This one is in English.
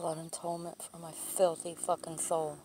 blood atonement for my filthy fucking soul.